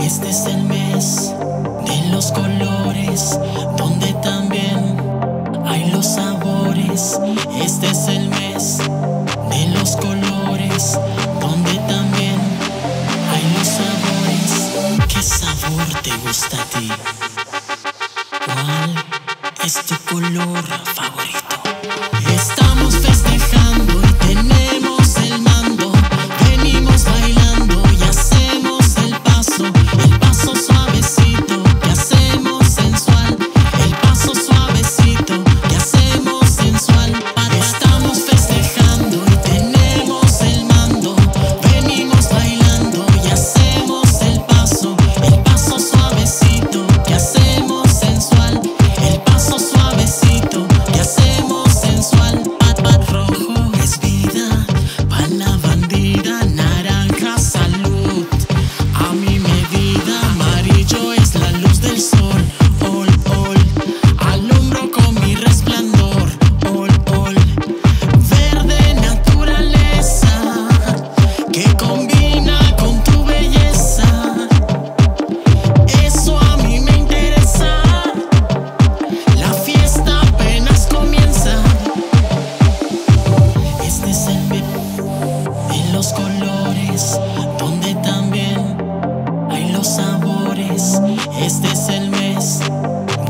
Este es el mes de los colores, donde también hay los sabores. Este es el mes de los colores, donde también hay los sabores. ¿Qué sabor te gusta a ti? ¿Cuál es tu color favorito? colores, donde también hay los sabores. Este es el mes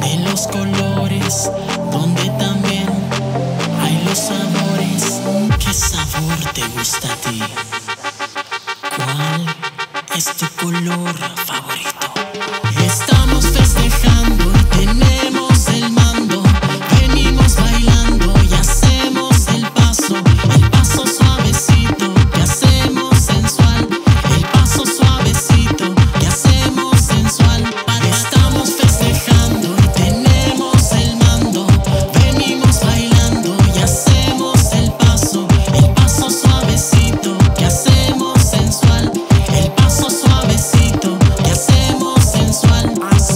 de los colores, donde también hay los sabores. ¿Qué sabor te gusta a ti? ¿Cuál es tu color favorito? I'm